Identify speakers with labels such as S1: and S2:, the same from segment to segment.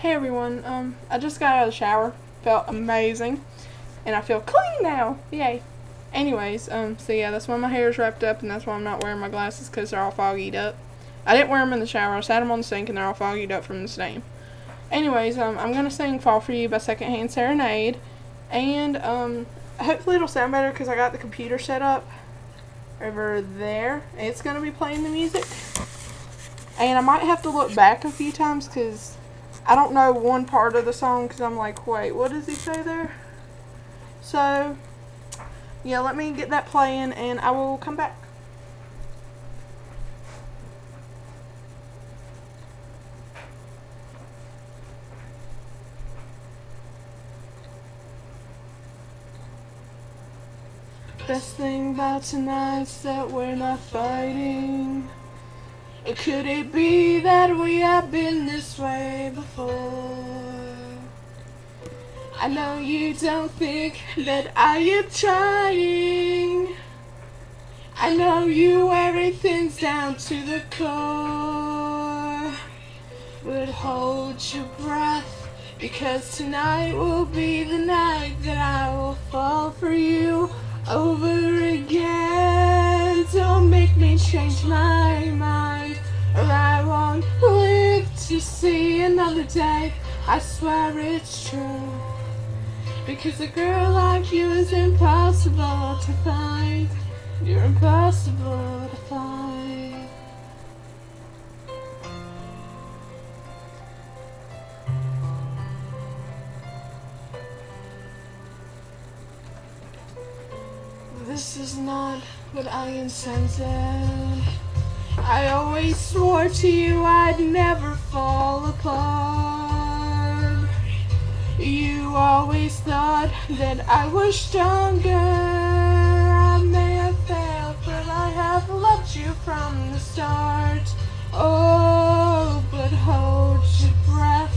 S1: Hey everyone, um, I just got out of the shower. Felt amazing. And I feel clean now. Yay. Anyways, um, so yeah, that's why my hair is wrapped up and that's why I'm not wearing my glasses because they're all foggied up. I didn't wear them in the shower. I sat them on the sink and they're all foggied up from the stain. Anyways, um, I'm going to sing Fall For You by Secondhand Serenade. And, um, hopefully it'll sound better because I got the computer set up over there. It's going to be playing the music. And I might have to look back a few times because I don't know one part of the song because I'm like, wait, what does he say there? So, yeah, let me get that playing and I will come back. Best thing about tonight's that we're not fighting. Could it be that we have been this way before? I know you don't think that I am trying. I know you everything's down to the core. But hold your breath, because tonight will be the night that I will fall for you over again. Don't make me change my day. I swear it's true. Because a girl like you is impossible to find. You're impossible to find. This is not what I intended. I always swore to you I'd never fall always thought that I was stronger. I may have failed, but I have loved you from the start. Oh, but hold your breath,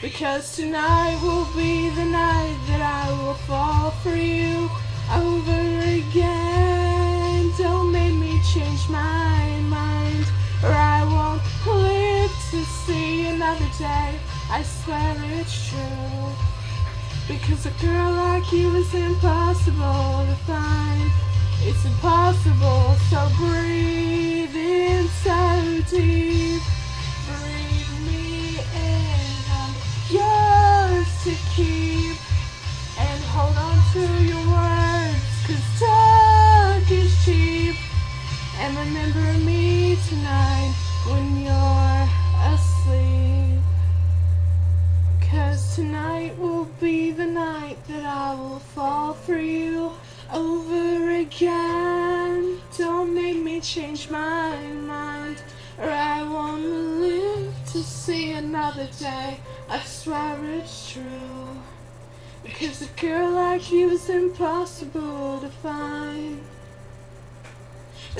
S1: because tonight will be the night that I will fall for you over again. Don't make me change my mind, or I won't live to see another day. I swear it's true. Because a girl like you is impossible to find. It's impossible, so breathe I will fall for you over again. Don't make me change my mind, or I won't live to see another day. I swear it's true. Because a girl like you is impossible to find.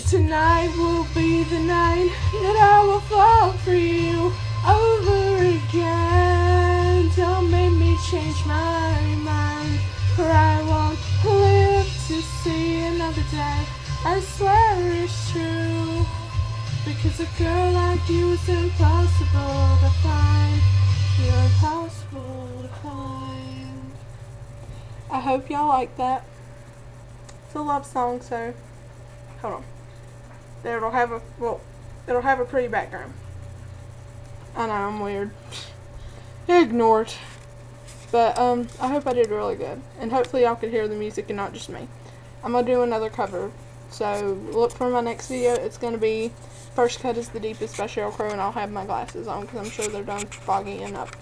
S1: Tonight will be the night that I will fall for you I swear it's true. Because a girl like you is impossible to find. You're impossible to find. I hope y'all like that. It's a love song, so hold on. There it'll have a well, it'll have a pretty background. I know I'm weird. Ignore it. But um, I hope I did really good, and hopefully y'all could hear the music and not just me. I'm gonna do another cover, so look for my next video. It's gonna be First Cut is the Deepest by Sheryl Crow, and I'll have my glasses on because I'm sure they're done foggying up.